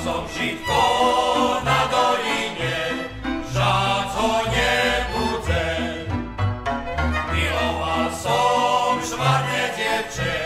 Sitko na dolinie, ża co nie budzę. Milowa są szwarne dziewczę,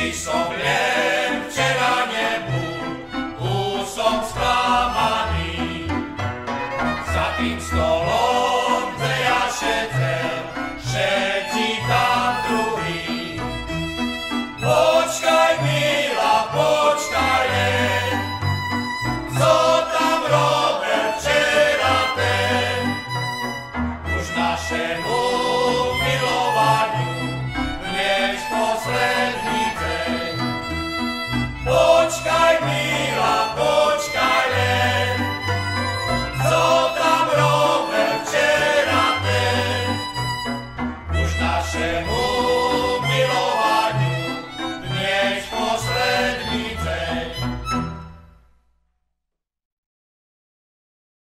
Dziś są chleb, wczera nie ból, tu są sklamani. Za tym stolą, gdzie ja siedzę,